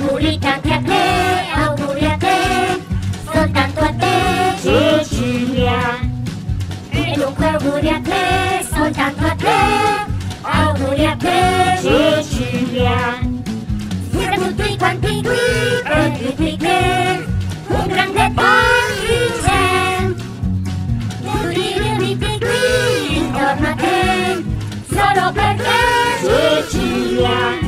Auguri tanti a te, auguri a te, soltanto a te Cecilia. E dunque auguri a te, soltanto a te, auguri a te Cecilia. Siete tutti quanti qui per dirti che un grande party c'è. Tutti riuniti qui intorno a te, solo per te Cecilia.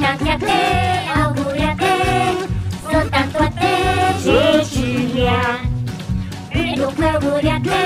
Nadia Clé, Auguria Clé, soltanto a Eu não vou că Clé,